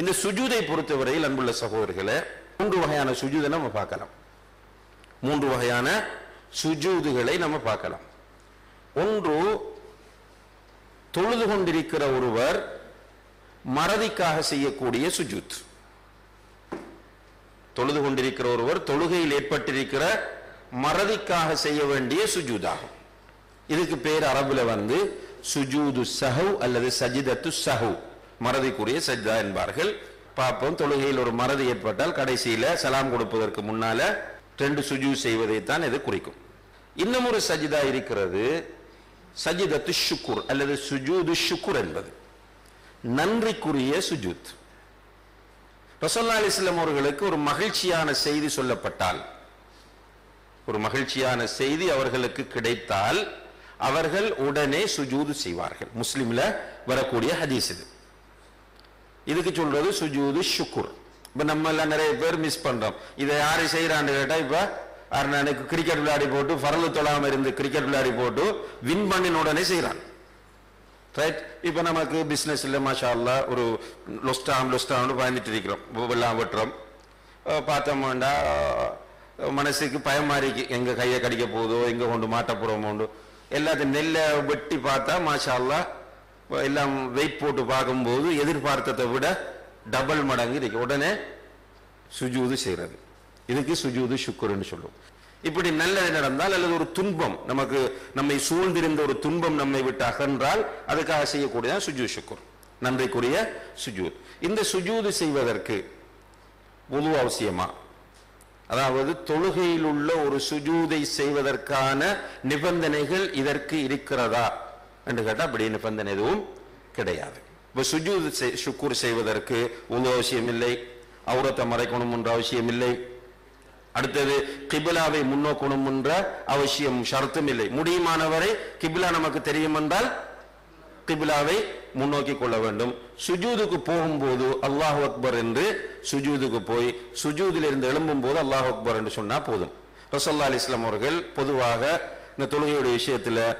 இந்த சுஜூதை பொறுத்தவரையில் அன்புள்ள சகோதரிகளை மூன்று வகையான சுஜூதை நம்ம பார்க்கலாம். மூன்று வகையான சுஜூதுகளை நம்ம பார்க்கலாம். ஒன்று தொழுது கொண்டிருக்கிற ஒருவர் மறதிக்காக செய்யக்கூடிய சுஜூத். தொழுது கொண்டிருக்கிற ஒருவர் தொழுகையில் ஏற்பட்டிருக்கிற மறதிக்காக செய்ய வேண்டிய சுஜூதாகும். இதுக்கு பேர் அரபுல வந்து சுஜூது சஹு அல்லது சஜிதத்து சஹு மறதிக்குரிய சஜ்தா என்பார்கள். பார்ப்போம் தொழுகையில் ஒரு மறதி ஏற்பட்டால் கடைசியில சலாம் கொடுப்பதற்கு முன்னால் ரெண்டு சுஜு செய்வதைத்தான் இது குறிக்கும். இன்னும் ஒரு சஜிதா இருக்கிறது சஜிதத்து ஷுக்குர் அல்லது சுஜூது ஷுக்குர் என்பது. நன்றிக்குரிய சுஜூத். ரசல்லா அலிஸ்லாம் அவர்களுக்கு ஒரு மகிழ்ச்சியான செய்தி சொல்லப்பட்டால் ஒரு மகிழ்ச்சியான செய்தி அவர்களுக்கு கிடைத்தால் அவர்கள் உடனே சுஜூது செய்வார்கள். முஸ்லிம்ல வரக்கூடிய ஹதீஸ் இது. இதுக்கு சொல்றது சுஜூது ஷுக்குர். இப்ப நம்ம எல்லாம் நிறைய பேர் மிஸ் பண்றோம். இதை யாரு செய்யறான்னு கேட்டா இப்ப அண்ணனுக்கு கிரிக்கெட் விளையாடி போட்டு பரலு தொழாம இருந்து கிரிக்கெட் விளையாடி போட்டு வின் பண்ணின உடனே செய்யறான் ரைட் இப்போ நமக்கு பிஸ்னஸில் மாஷா அல்லா ஒரு லொஸ்டாம் லொஸ்டாம்னு பயந்துட்டு இருக்கிறோம். வெள்ளம் வெட்டுறோம். பார்த்தோம் வேண்டா மனசுக்கு பயமாறிக்கு இருக்கு எங்க கையை கடிக்க போதோ எங்க கொண்டு மாட்ட போறோமோண்டு. எல்லாத்தையும் நெல்லை வெட்டி பார்த்தா மாஷா அல்லா எல்லாம் வெயிட் போட்டு பார்க்கும்போது எதிர்பார்த்ததை விட டபுள் மடங்கு இருக்கு. உடனே சுஜூது செய்யறது. இதுக்கு சுஜூது சுக்குருன்னு சொல்லுவோம். இப்படி நல்லது நடந்தால் அல்லது ஒரு துன்பம் நமக்கு நம்மை சூழ்ந்திருந்த ஒரு துன்பம் நம்மை விட்டு அகன்றால் அதுக்காக செய்யக்கூடியதான் சுஜூ சுக்குர் நன்றிக்குரிய சுஜூத் இந்த சுஜூது செய்வதற்கு பொது அவசியமா? அதாவது தொழுகையில் உள்ள ஒரு சுஜூதை செய்வதற்கான நிபந்தனைகள் இதற்கு இருக்கிறதா? என்று கேட்டால் அப்படி நிபந்தனை எதுவும் கிடையாது. இப்போ சுஜூது செய்- செய்வதற்கு உது அவசியம் இல்லை. அவுரத்தை மறைக்கணும் என்ற அவசியம் இல்லை. அடுத்தது கிபிலாவை முன்னோக்கணும் என்ற அவசியம் ஷரத்தும் இல்லை. முடியுமானவரை கிபிலா நமக்கு தெரியும் என்றால் கிபிலாவை முன்னோக்கி கொள்ள வேண்டும். சுஜூதுக்கு போகும்போது அல்லாஹ் அக்பர் என்று சுஜூதுக்கு போய் சுஜூதில் இருந்து எழும்பும் போது அல்லாஹ் அக்பர் என்று சொன்னா போதும். ரசல்லா அலி இஸ்லாம் அவர்கள் பொதுவாக இந்த தொழுகையுடைய விஷயத்துல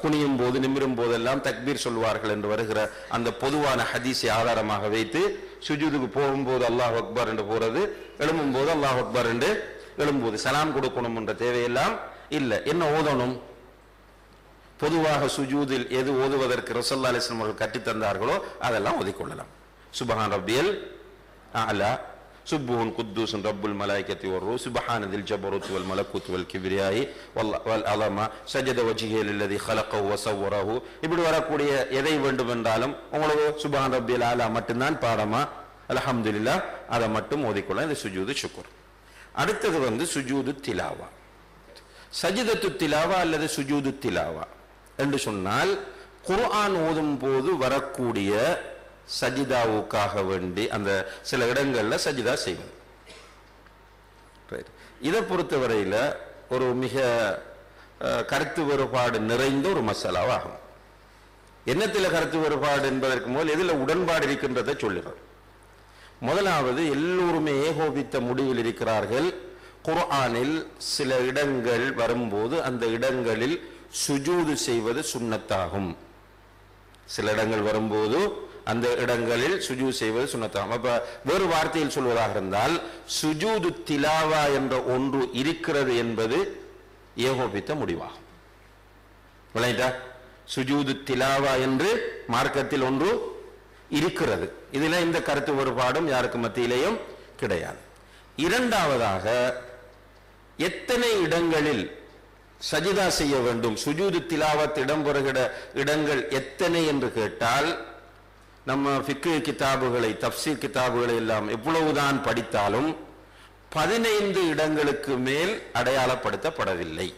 குனியும் போது நிமிரும் போதெல்லாம் தக்பீர் சொல்வார்கள் என்று வருகிற அந்த பொதுவான ஹதீஸை ஆதாரமாக வைத்து சுஜூதுக்கு போகும்போது அல்லாஹ் அக்பர் என்று போறது எழும்பும் போது அல்லாஹ் அக்பர் என்று எழும்போது சலாம் கொடுக்கணும் என்ற தேவையெல்லாம் இல்லை. என்ன ஓதணும்? பொதுவாக சுஜூதில் எது ஓதுவதற்கு ரசல்லா அலிஸ்லாம் அவர்கள் கட்டித்தந்தார்களோ அதெல்லாம் ஓதிக்கொள்ளலாம் சுபஹான் ரபியல் அலா சுப்புஹுன் குத்தூசன் ரப்புல் மலாய்கத்தி ஒரு சுபஹானதில் ஜபருத் வல் மலக்குத் வல் கிப்ரியாயி வல் வல் அலமா சஜத வஜிஹியல் இல்லதி ஹலக்கஹு வசவ்வரஹு இப்படி வரக்கூடிய எதை வேண்டும் என்றாலும் உங்களுக்கு சுபஹான் ரப்பியல் ஆலா மட்டும்தான் பாடமா அலஹம்துல்லா அதை மட்டும் ஓதிக்கொள்ள இந்த சுஜூது சுக்குர் அடுத்தது வந்து சுஜூது திலாவா சஜிதத்து திலாவா அல்லது சுஜூது திலாவா என்று சொன்னால் குர்ஆன் ஓதும் போது வரக்கூடிய சஜிதாவுக்காக வேண்டி அந்த சில இடங்கள்ல சஜிதா செய்வது இதை பொறுத்தவரையில ஒரு மிக கருத்து வேறுபாடு நிறைந்த ஒரு மசாலாவாகும். என்னத்தில் கருத்து வேறுபாடு என்பதற்கு முதல் எதில் உடன்பாடு இருக்கின்றதை சொல்லுகிறோம் முதலாவது எல்லோருமே ஏகோபித்த முடிவில் இருக்கிறார்கள். குர்ஆனில் சில இடங்கள் வரும்போது அந்த இடங்களில் சுஜூது செய்வது சுண்ணத்தாகும். சில இடங்கள் வரும்போது அந்த இடங்களில் சுஜூ செய்வது சுன்னத்தாகும் அப்ப வேறு வார்த்தையில் சொல்வதாக இருந்தால் சுஜூது திலாவா என்ற ஒன்று இருக்கிறது என்பது ஏகோபித்த முடிவாகும். விளையாட்டா சுஜூது திலாவா என்று மார்க்கத்தில் ஒன்று இருக்கிறது. இதுல இந்த கருத்து வேறுபாடும் யாருக்கு மத்தியிலேயும் கிடையாது. இரண்டாவதாக எத்தனை இடங்களில் சஜிதா செய்ய வேண்டும்? சுஜூது திலாவத் இடம்பெறுகிற இடங்கள் எத்தனை என்று கேட்டால் நம்ம ஃபிக்கு கிதாபுகளை தப்சீர் கிதாபுகளை எல்லாம் எவ்வளவுதான் படித்தாலும் பதினைந்து இடங்களுக்கு மேல் அடையாளப்படுத்தப்படவில்லை.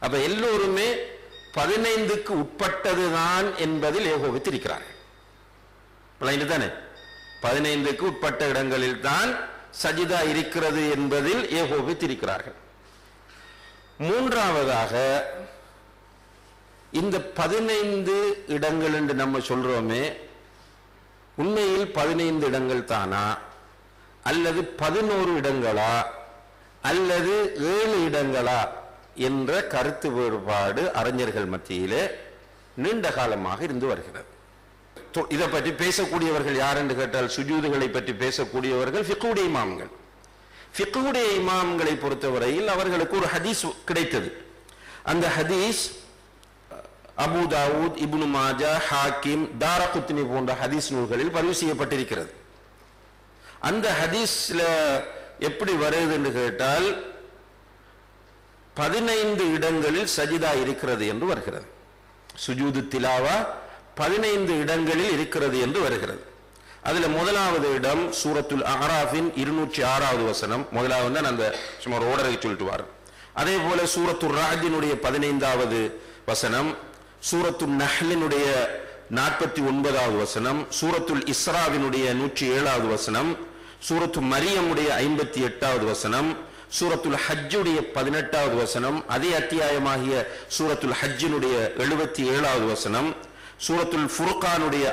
அப்ப எல்லோருமே பதினைந்துக்கு உட்பட்டதுதான் என்பதில் ஏகோபித்திருக்கிறார்கள். விளங்கிட்டு தானே? பதினைந்துக்கு உட்பட்ட இடங்களில் தான் சஜிதா இருக்கிறது என்பதில் ஏகோபித்திருக்கிறார்கள். மூன்றாவதாக இந்த பதினைந்து இடங்கள் என்று நம்ம சொல்றோமே உண்மையில் பதினைந்து இடங்கள் தானா? அல்லது பதினோரு இடங்களா? அல்லது ஏழு இடங்களா? என்ற கருத்து வேறுபாடு அறிஞர்கள் மத்தியிலே நீண்ட காலமாக இருந்து வருகிறது. தொ- இதை பற்றி பேசக்கூடியவர்கள் யார் என்று கேட்டால் சுஜூதுகளை பற்றி பேசக்கூடியவர்கள் ஃபிக்குடைய இமாம்கள். ஃபிக்குடைய இமாம்களை பொறுத்தவரையில் அவர்களுக்கு ஒரு ஹதீஸ் கிடைத்தது. அந்த ஹதீஸ் அபு தாவூத் இபுனு மாஜா ஹாக்கிம் தாரகுத்னி போன்ற ஹதீஸ் நூல்களில் பதிவு செய்யப்பட்டிருக்கிறது. அந்த ஹதீஸ்ல எப்படி வருது என்று கேட்டால் பதினைந்து இடங்களில் சஜிதா இருக்கிறது என்று வருகிறது. சுஜூது திலாவா பதினைந்து இடங்களில் இருக்கிறது என்று வருகிறது. அதுல முதலாவது இடம் சூரத்துல் அஹராஃபின் இருநூற்றி ஆறாவது வசனம். முதலாவது தான் அந்த சும்மா ஓடரை சொல்லிட்டு வார் அதே போல சூரத்துல் ராஜினுடைய பதினைந்தாவது வசனம் சூரத்து நஹ்லினுடைய நாற்பத்தி ஒன்பதாவது வசனம் சூரத்துல் இஸ்ராவினுடைய நூற்றி ஏழாவது வசனம் சூரத்து மரியமுடைய ஐம்பத்தி எட்டாவது வசனம் சூரத்துல் ஹஜ்ஜுடைய பதினெட்டாவது வசனம் அதே அத்தியாயமாகிய சூரத்துல் ஹஜ்ஜினுடைய எழுபத்தி ஏழாவது வசனம் சூரத்துல் ஃபுர்கானுடைய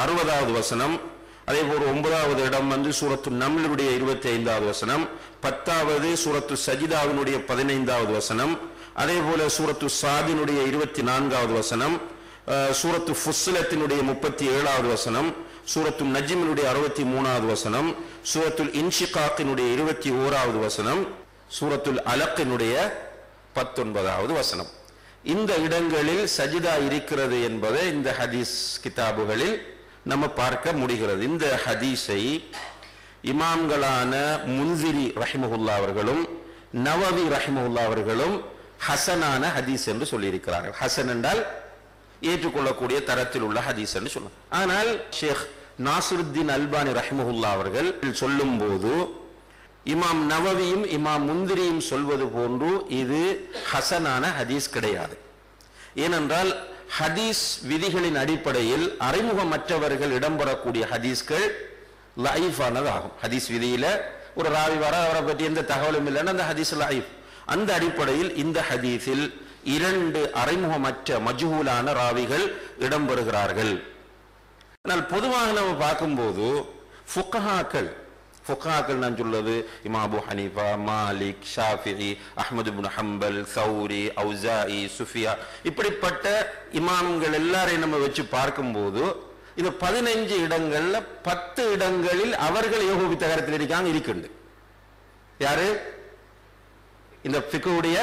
அறுபதாவது வசனம் அதே போல் ஒன்பதாவது இடம் வந்து சூரத்து நம்லுடைய இருபத்தி ஐந்தாவது வசனம் பத்தாவது சூரத்து சஜிதாவினுடைய பதினைந்தாவது வசனம் அதே போல சூரத்து சாதினுடைய இருபத்தி நான்காவது வசனம் சூரத்து ஃபுஸ்லத்தினுடைய முப்பத்தி ஏழாவது வசனம் சூரத்து நஜிமினுடைய அறுபத்தி மூணாவது வசனம் சூரத்துல் இன்ஷிகாக்கினுடைய இருபத்தி ஓராவது வசனம் சூரத்துல் அலக்கினுடைய பத்தொன்பதாவது வசனம். இந்த இடங்களில் சஜிதா இருக்கிறது என்பதை இந்த ஹதீஸ் கிதாபுகளில் நம்ம பார்க்க முடிகிறது. இந்த ஹதீஸை இமாம்களான முன்சிரி ரஹிமஹுல்லா அவர்களும் நவவி ரஹிமஹுல்லா அவர்களும் ஹசனான ஹதீஸ் என்று சொல்லியிருக்கிறார்கள். ஹசன் என்றால் ஏற்றுக்கொள்ளக்கூடிய தரத்தில் உள்ள ஹதீஸ் என்று சொல்லுவாங்க ஆனால் ஷேக் நாசிருத்தீன் அல்பானி ரஹிமஹுல்லா அவர்கள் சொல்லும் போது இமாம் நவவியும் இமாம் முந்திரியும் சொல்வது போன்று இது ஹசனான ஹதீஸ் கிடையாது. ஏனென்றால் ஹதீஸ் விதிகளின் அடிப்படையில் அறிமுகமற்றவர்கள் இடம்பெறக்கூடிய ஹதீஸ்கள் லைஃபானதாகும் ஹதீஸ் விதியில ஒரு ராவி வர அவரை பற்றி எந்த தகவலும் இல்லைன்னா அந்த ஹதீஸ் லைஃப் அந்த அடிப்படையில் இந்த ஹதீஸில் இரண்டு அறைமுகமற்ற மஜ்ஹூலான ராவிகள் இடம்பெறுகிறார்கள். ஆனால் பொதுவாக நம்ம பார்க்கும்போது ஃபுக்கஹாக்கள் ஃபுக்காக்கள் நான் சொல்றது இமாபு Hanifa Malik Shafi'i Ahmad bin Hanbal சௌரி ஔசாஇ சுஃபியா இப்படிப்பட்ட இமாம்கள் எல்லாரையும் நம்ம வச்சு பார்க்கும்போது இந்த பதினைஞ்சு இடங்கள்ல பத்து இடங்களில் அவர்கள் ஏகோபித்த கருத்தில் இருக்காங்க இருக்குண்டு யாரு? இந்த ஃபிக்குடைய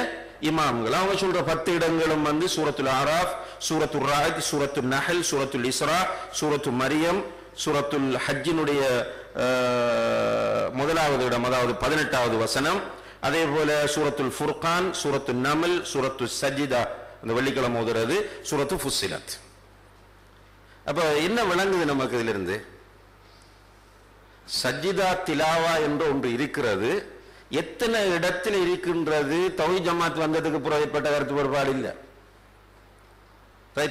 இமாம்கள். அவங்க சொல்ற பத்து இடங்களும் வந்து சூரத்துல் ஆராஃப் சூரத்துல் ராஜ் சூரத்து நஹல் சூரத்துல் இஸ்ரா சூரத்து மரியம் சூரத்துல் ஹஜ்ஜினுடைய முதலாவது இடம் அதாவது பதினெட்டாவது வசனம். அதே போல சூரத்துல் ஃபுர்கான் சூரத்து நமல் சூரத்து சஜிதா. அந்த வெள்ளிக்கிழமை ஓதுறது சூரத்து ஃபுசிலத். அப்ப என்ன விளங்குது நமக்கு இதிலிருந்து? சஜிதா திலாவா என்று ஒன்று இருக்கிறது. எத்தனை இடத்தில் இருக்கின்றது தொகை ஜமாத் வந்ததுக்கு பிறகு ஏற்பட்ட கருத்து வேறுபாடு இல்லை.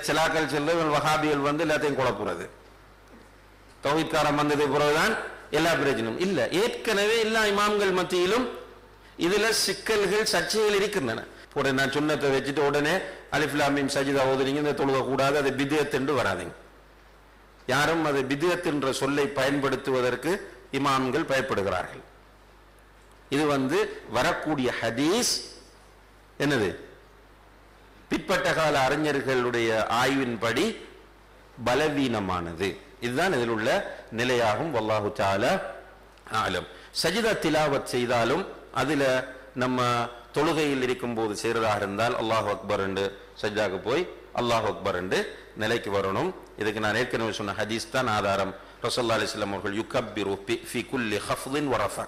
சிலாக்கள் செல்ல வஹாபிகள் வந்து எல்லாத்தையும் குழப்புறது தௌஹித்காரம் வந்ததுக்கு பிறகுதான் எல்லா பிரச்சனையும் இல்ல ஏற்கனவே எல்லா இமாம்கள் மத்தியிலும் இதுல சிக்கல்கள் சர்ச்சைகள் இருக்கின்றன. உடனே நான் சுண்ணத்தை வச்சுட்டு உடனே அலிஃப்லாமின் சஜிதா ஓதுறீங்க இந்த தொழுக கூடாது அது பிதியத்துண்டு வராதீங்க. யாரும் அது பிதியத் சொல்லை பயன்படுத்துவதற்கு இமாம்கள் பயப்படுகிறார்கள். இது வந்து வரக்கூடிய ஹதீஸ் என்னது? பிற்பட்ட கால அறிஞர்களுடைய ஆய்வின்படி பலவீனமானது. இதுதான் இதில் உள்ள நிலையாகும். வல்லாஹு சால ஆலம். சஜிதா திலாவத் செய்தாலும் அதுல நம்ம தொழுகையில் இருக்கும்போது செய்யறதாக இருந்தால் அல்லாஹ் அக்பர் என்று சஜ்ஜாக்கு போய் அல்லாஹ் அக்பர் என்று நிலைக்கு வரணும். இதுக்கு நான் ஏற்கனவே சொன்ன ஹதீஸ் தான் ஆதாரம். ரசல்லா அலிஸ்லாம் அவர்கள் யுகப்பிரு ஃபி குல்லி ஹஃப்தின் வரஃபா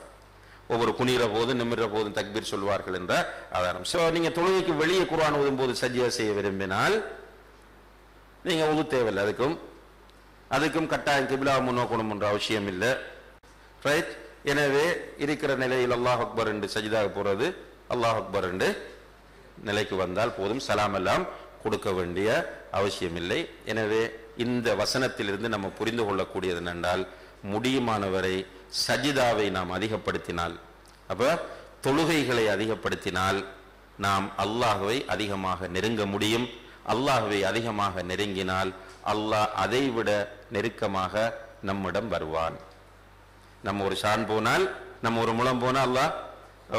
ஒவ்வொரு குனிகிற போதும் நிமிடுற போதும் தக்பீர் சொல்வார்கள் என்ற ஆதாரம். ஸோ நீங்கள் தொழுகைக்கு வெளியே குரான் ஓதும் போது சஜ்ஜா செய்ய விரும்பினால் நீங்கள் ஒது தேவையில்லை. அதுக்கும் அதுக்கும் கட்டாயம் கிபிலா முன்னோக்கணும் என்ற அவசியம் இல்லை. ரைட் எனவே இருக்கிற நிலையில் அல்லாஹ் அக்பர் என்று சஜிதாக போகிறது அல்லாஹ் அக்பர் என்று நிலைக்கு வந்தால் போதும். சலாம் எல்லாம் கொடுக்க வேண்டிய அவசியம் இல்லை. எனவே இந்த வசனத்திலிருந்து நம்ம புரிந்து கொள்ளக்கூடியது என்னென்றால் முடியுமானவரை சஜிதாவை நாம் அதிகப்படுத்தினால் அப்போ தொழுகைகளை அதிகப்படுத்தினால் நாம் அல்லாஹுவை அதிகமாக நெருங்க முடியும். அல்லாஹுவை அதிகமாக நெருங்கினால் அல்லாஹ் அதைவிட நெருக்கமாக நம்மிடம் வருவான். நம்ம ஒரு ஷான் போனால் நம்ம ஒரு முளம் போனால் அல்லாஹ்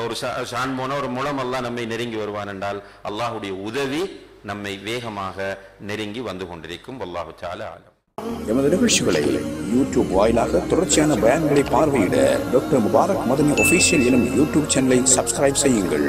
ஒரு ஷான் போனால் ஒரு முழம் அல்லாஹ் நம்மை நெருங்கி வருவான் என்றால் அல்லாஹ்வுடைய உதவி நம்மை வேகமாக நெருங்கி வந்து கொண்டிருக்கும். அல்லாஹு சால ஆலம். எமது நிகழ்ச்சிகளை யூடியூப் வாயிலாக தொடர்ச்சியான பயன்களை பார்வையிட டாக்டர் முபாரக் மதனி ஒஃபீஷியல் எனும் யூடியூப் சேனலை சப்ஸ்கிரைப் செய்யுங்கள்.